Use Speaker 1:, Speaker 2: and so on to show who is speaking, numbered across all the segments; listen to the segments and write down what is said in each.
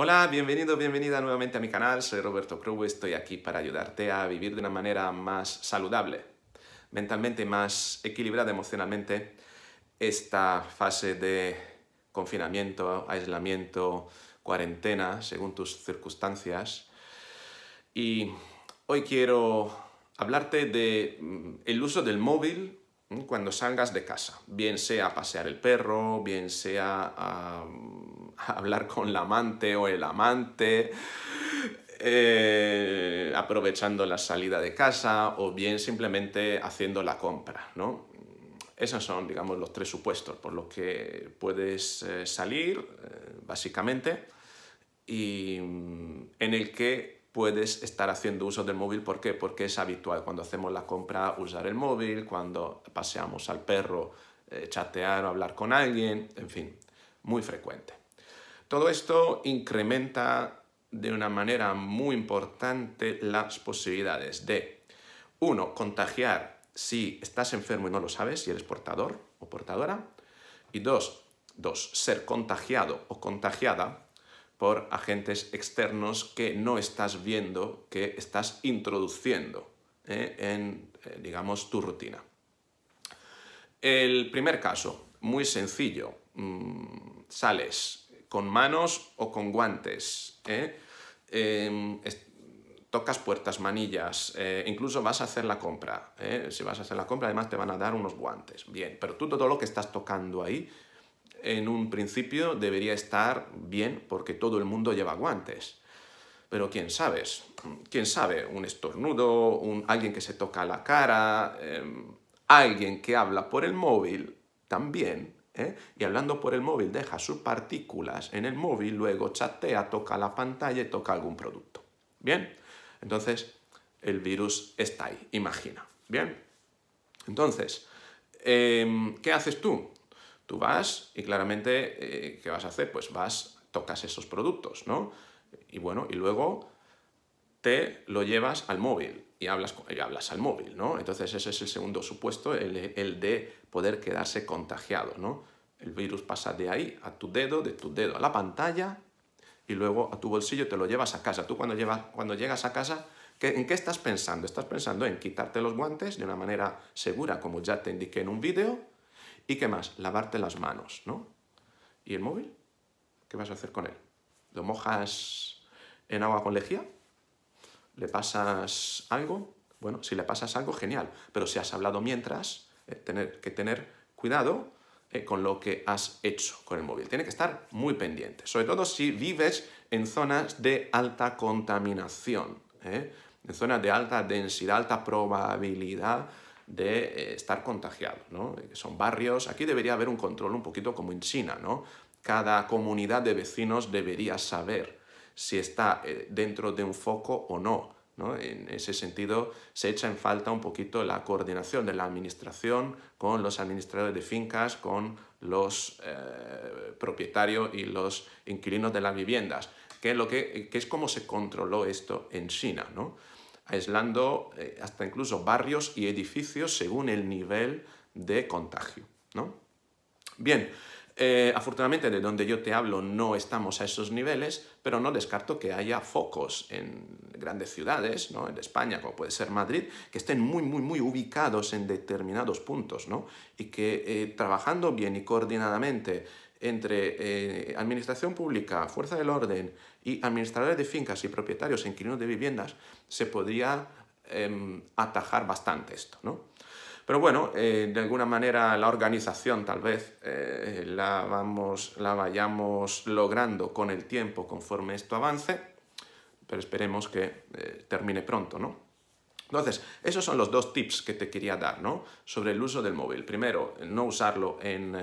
Speaker 1: Hola, bienvenido, bienvenida nuevamente a mi canal. Soy Roberto Cruz, estoy aquí para ayudarte a vivir de una manera más saludable, mentalmente más equilibrada emocionalmente esta fase de confinamiento, aislamiento, cuarentena, según tus circunstancias. Y hoy quiero hablarte de mm, el uso del móvil cuando salgas de casa, bien sea a pasear el perro, bien sea a, hablar con la amante o el amante, eh, aprovechando la salida de casa o bien simplemente haciendo la compra, ¿no? Esos son, digamos, los tres supuestos por los que puedes eh, salir, eh, básicamente, y mm, en el que puedes estar haciendo uso del móvil. ¿Por qué? Porque es habitual cuando hacemos la compra usar el móvil, cuando paseamos al perro, chatear o hablar con alguien, en fin, muy frecuente. Todo esto incrementa de una manera muy importante las posibilidades de, uno, contagiar si estás enfermo y no lo sabes, si eres portador o portadora, y dos, dos ser contagiado o contagiada por agentes externos que no estás viendo, que estás introduciendo ¿eh? en, eh, digamos, tu rutina. El primer caso, muy sencillo, mm, sales con manos o con guantes, ¿eh? em, tocas puertas, manillas, incluso vas a hacer la compra. Si vas a hacer la compra, además te van a dar unos guantes. Bien, pero tú todo lo que estás tocando ahí en un principio debería estar bien porque todo el mundo lleva guantes. Pero quién sabe, quién sabe, un estornudo, alguien que se toca la cara, em, alguien que habla por el móvil también, ¿eh? y hablando por el móvil deja sus partículas en el móvil, luego chatea, toca la pantalla y toca algún producto. ¿Bien? Entonces, el virus está ahí, imagina. ¿Bien? Entonces, em, ¿qué haces tú? Tú vas y claramente, eh, ¿qué vas a hacer? Pues vas, tocas esos productos, ¿no? Y bueno, y luego te lo llevas al móvil y hablas, y hablas al móvil, ¿no? Entonces ese es el segundo supuesto, el, de poder quedarse contagiado, ¿no? El virus pasa de ahí a tu dedo, de tu dedo a la pantalla y luego a tu bolsillo te lo llevas a casa. Tú cuando, llevas, cuando llegas a casa, ¿en qué estás pensando? Estás pensando en quitarte los guantes de una manera segura, como ya te indiqué en un vídeo, ¿Y qué más? Lavarte las manos, ¿no? ¿Y el móvil? ¿Qué vas a hacer con él? ¿Lo mojas en agua con lejía? ¿Le pasas algo? Bueno, si le pasas algo, genial. Pero si has hablado mientras, eh, tener que tener cuidado eh, con lo que has hecho con el móvil. Tiene que estar muy pendiente, sobre todo si vives en zonas de alta contaminación, ¿eh? en zonas de alta densidad, alta probabilidad de eh, estar contagiado, ¿no? Son barrios, aquí debería haber un control un poquito como en China, ¿no? Cada comunidad de vecinos debería saber si está eh, dentro de un foco o no, ¿no? En ese sentido, se echa en falta un poquito la coordinación de la administración con los administradores de fincas, con los eh, propietarios y los inquilinos de las viviendas, que es, lo que, que es como se controló esto en China. ¿no? aislando eh, hasta incluso barrios y edificios según el nivel de contagio. ¿no? Bien, eh, afortunadamente de donde yo te hablo no estamos a esos niveles, pero no descarto que haya focos en grandes ciudades, ¿no? en España, como puede ser Madrid, que estén muy, muy, muy ubicados en determinados puntos ¿no? y que eh, trabajando bien y coordinadamente entre administración pública, fuerza del orden y administradores de fincas y propietarios e inquilinos de viviendas, se podría em, atajar bastante esto. ¿no? Pero bueno, eh, de alguna manera la organización tal vez eh, la, vamos, la vayamos logrando con el tiempo conforme esto avance, pero esperemos que eh, termine pronto, ¿no? Entonces, esos son los dos tips que te quería dar, ¿no? Sobre el uso del móvil. Primero, no usarlo en...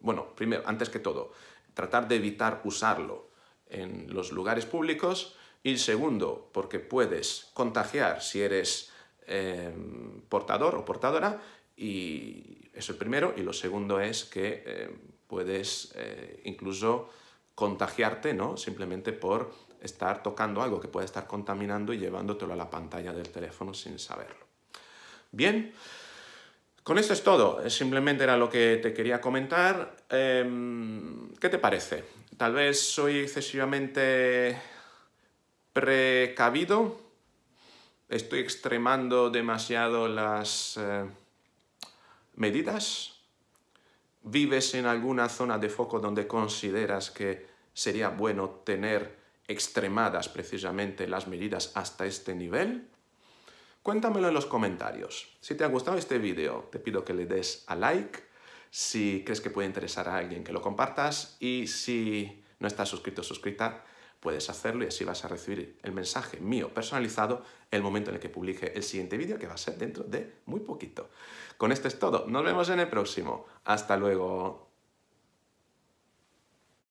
Speaker 1: bueno, primero, antes que todo, tratar de evitar usarlo en los lugares públicos y segundo, porque puedes contagiar si eres em, portador o portadora y eso es el primero y lo segundo es que em, puedes eh, incluso contagiarte ¿no? simplemente por estar tocando algo que puede estar contaminando y llevándotelo a la pantalla del teléfono sin saberlo. Bien, con esto es todo, simplemente era lo que te quería comentar. Em, ¿Qué te parece? Tal vez soy excesivamente precavido. Estoy extremando demasiado las eh, medidas. Vives en alguna zona de foco donde consideras que sería bueno tener extremadas precisamente las medidas hasta este nivel. Cuéntamelo en los comentarios. Si te ha gustado este vídeo, te pido que le des a like si crees que puede interesar a alguien que lo compartas y si no estás suscrito suscrita, puedes hacerlo y así vas a recibir el mensaje mío personalizado el momento en el que publique el siguiente vídeo que va a ser dentro de muy poquito. Con esto es todo. Nos vemos en el próximo. Hasta luego.